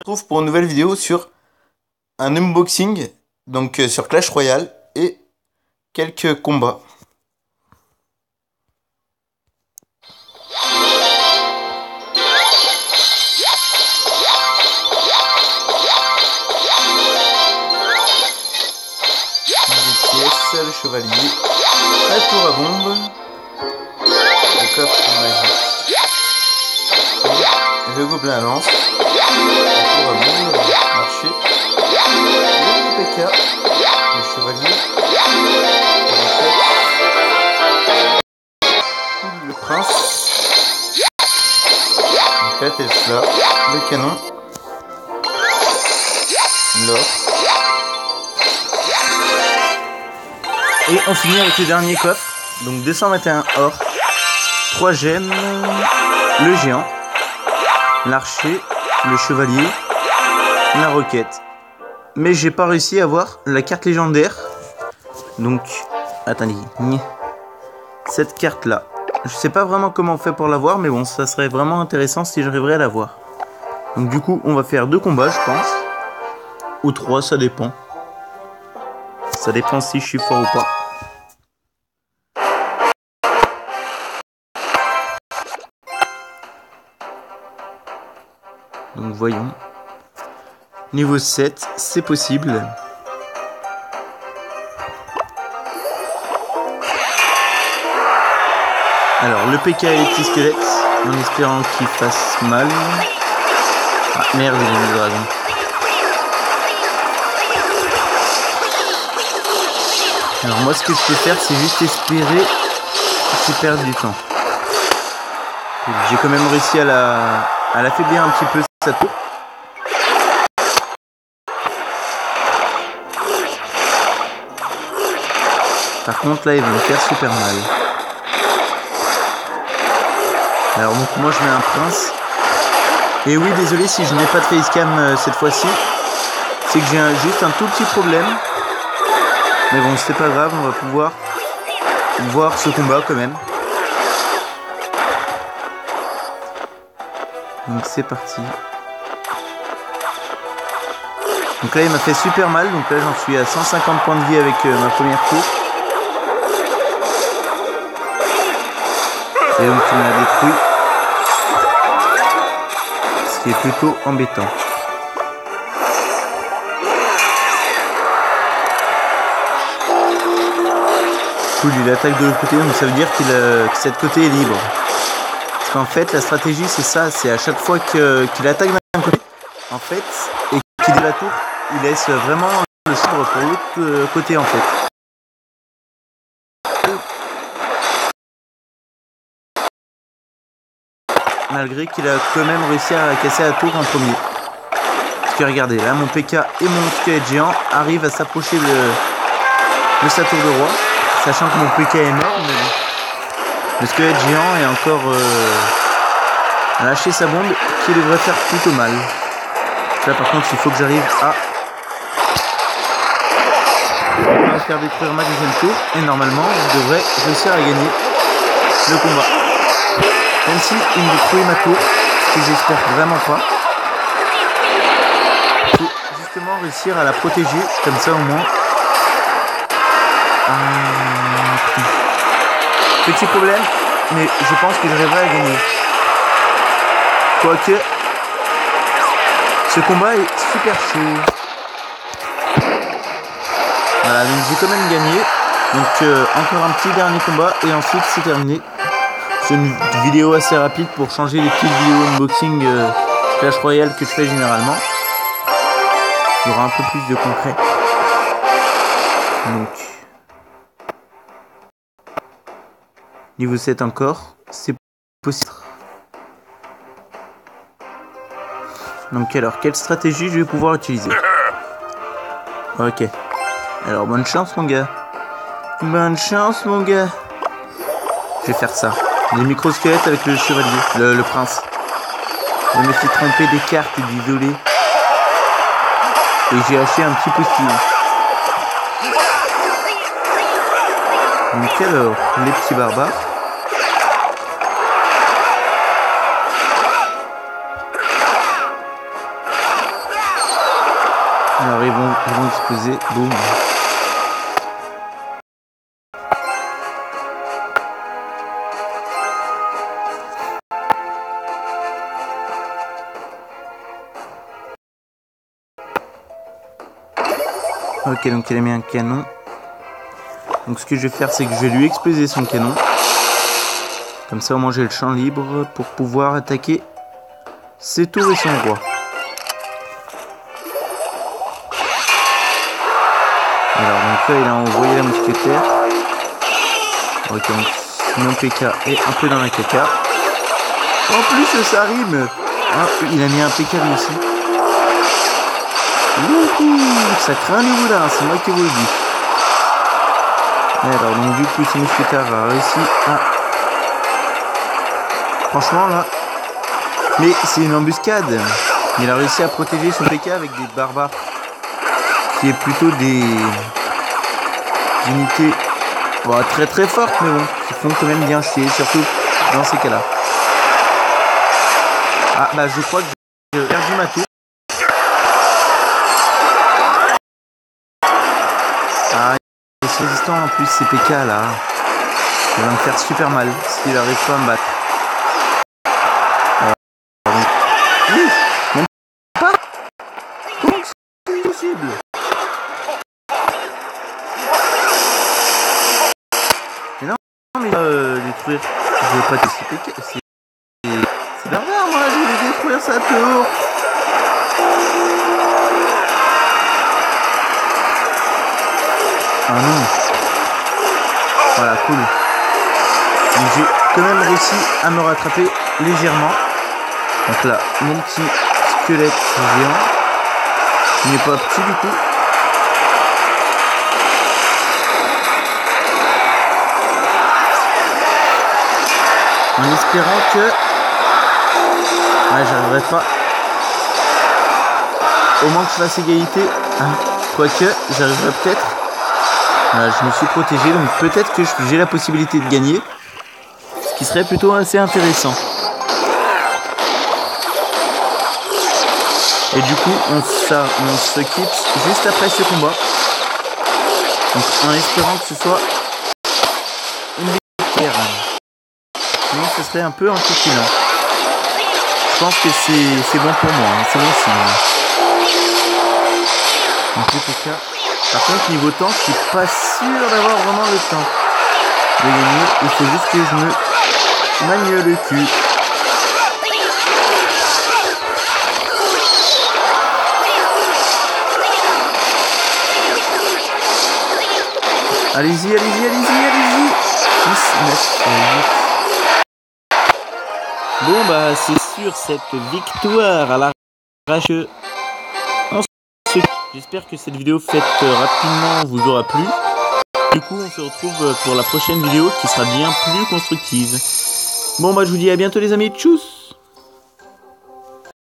retrouve pour une nouvelle vidéo sur un unboxing, donc euh, sur Clash Royale, et quelques combats. pièces, le chevalier, la tour à bombe, le coffre magique, le gobelin à lance, la tour à bombe, le marché, le PK, le chevalier, le, le prince, la Tesla, le canon, l'or. Et on finit avec le dernier coffre. Donc 221 or, 3 gemmes, le géant, l'archer, le chevalier, la roquette. Mais j'ai pas réussi à avoir la carte légendaire. Donc, attendez, cette carte là. Je sais pas vraiment comment on fait pour l'avoir, mais bon, ça serait vraiment intéressant si j'arriverais à l'avoir. Donc du coup, on va faire deux combats, je pense. Ou trois, ça dépend. Ça dépend si je suis fort ou pas. Voyons. Niveau 7, c'est possible. Alors, le PK est squelette, en espérant qu'il fasse mal. Ah merde, il a mis le dragon. Alors moi ce que je peux faire c'est juste espérer qu'il perde du temps. J'ai quand même réussi à la à l'affaiblir un petit peu sa tour. Par contre là il va me faire super mal. Alors donc moi je mets un prince. Et oui désolé si je n'ai pas de facecam euh, cette fois-ci. C'est que j'ai juste un tout petit problème. Mais bon, c'est pas grave, on va pouvoir voir ce combat quand même. Donc c'est parti. Donc là il m'a fait super mal, donc là j'en suis à 150 points de vie avec euh, ma première tour. Et donc il m'a détruit. Ce qui est plutôt embêtant. Cool, il attaque de l'autre côté, donc ça veut dire qu'il que cette côté est libre. Parce qu'en fait, la stratégie, c'est ça, c'est à chaque fois qu'il attaque d'un côté, en fait, et qu'il est la tour, il laisse vraiment le chambre pour l'autre côté, en fait. Malgré qu'il a quand même réussi à casser la tour en premier. Parce que regardez, là, mon PK et mon squelette géant arrivent à s'approcher de, de sa tour de roi. Sachant que mon PK est mort, le squelette géant est encore euh, lâché sa bombe qui devrait faire plutôt mal. Là par contre il faut que j'arrive à faire détruire ma deuxième tour et normalement je devrais réussir à gagner le combat. Même si il me détruit ma tour, ce que j'espère vraiment pas. Il justement réussir à la protéger, comme ça au moins Petit problème, mais je pense que j'arriverai à gagner. Quoique, ce combat est super chaud. Voilà, donc j'ai quand même gagné. Donc euh, encore un petit dernier combat et ensuite c'est terminé. C'est une vidéo assez rapide pour changer les petites vidéos unboxing euh, Clash Royale que je fais généralement. Il y aura un peu plus de concret. Donc Niveau 7 encore, c'est possible. Donc alors, quelle stratégie je vais pouvoir utiliser? Ok. Alors, bonne chance mon gars. Bonne chance mon gars. Je vais faire ça. Des micro-squelettes avec le chevalier, le, prince. Je me suis trompé des cartes et d'isoler. Et j'ai acheté un petit postillon. Donc alors, les petits barbares. Alors ils vont, ils vont exploser. Boum. Ok, donc il a mis un canon. Donc ce que je vais faire, c'est que je vais lui exploser son canon. Comme ça, au moins j'ai le champ libre pour pouvoir attaquer ses tours et son roi. Alors donc là, il a envoyé la mousquetaire. Ok, donc mon PK est un peu dans la caca. En plus, ça rime. Ah, il a mis un PK lui aussi. Wouhou, ça craint le boudin, c'est moi qui vous le dis. Alors donc du coup ce mousquetaire a réussi à... Franchement là... Mais c'est une embuscade. Il a réussi à protéger son PK avec des barbares. Qui est plutôt des... unités bon, très très fortes mais bon. Qui font quand même bien chier, surtout dans ces cas-là. Ah bah je crois que j'ai perdu ma tour. résistant en plus ces PK là. Il va me faire super mal s'il arrive pas à me battre. Euh, pas Comment c'est possible Mais mais euh, détruire. Je veux pas PK. C'est. Barbare moi, je vais détruire sa tour. Ah non. Voilà, cool. j'ai quand même réussi à me rattraper légèrement. Donc là, mon petit squelette géant. Il n'est pas petit du coup. En espérant que... Ouais, j'arriverai pas. Au moins que je fasse égalité. Hein. Quoique, j'arriverai peut-être je me suis protégé, donc peut-être que j'ai la possibilité de gagner. Ce qui serait plutôt assez intéressant. Et du coup, on, ça, on se quitte juste après ce combat. Donc, en espérant que ce soit une victoire. Sinon, ce un peu inquiétant. Je pense que c'est bon pour moi, hein. c'est bon signe. En tout cas, par contre, niveau temps, je suis pas sûr d'avoir vraiment le temps de gagner. Il faut juste que je me manie le cul. Allez-y, allez-y, allez-y, allez-y. Bon bah c'est sûr cette victoire à l'arrache J'espère que cette vidéo faite rapidement vous aura plu. Du coup, on se retrouve pour la prochaine vidéo qui sera bien plus constructive. Bon, bah, je vous dis à bientôt les amis. Tchuss